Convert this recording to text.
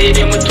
sai dai